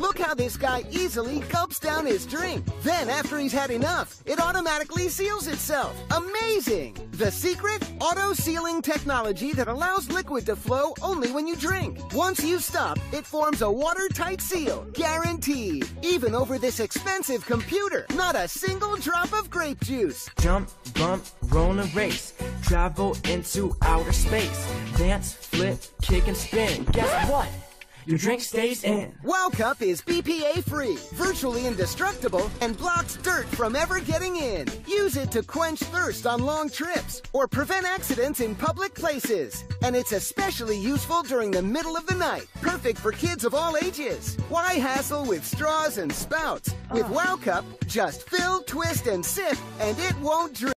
Look how this guy easily gulps down his drink. Then after he's had enough, it automatically seals itself. Amazing! The secret? Auto-sealing technology that allows liquid to flow only when you drink. Once you stop, it forms a watertight seal. Guaranteed. Even over this expensive computer. Not a single drop of grape juice. Jump, bump, roll and race. Travel into outer space. Dance, flip, kick and spin. Guess what? Your drink stays in. Wow Cup is BPA free, virtually indestructible, and blocks dirt from ever getting in. Use it to quench thirst on long trips or prevent accidents in public places. And it's especially useful during the middle of the night, perfect for kids of all ages. Why hassle with straws and spouts? With oh. Wow Cup, just fill, twist, and sip, and it won't drip.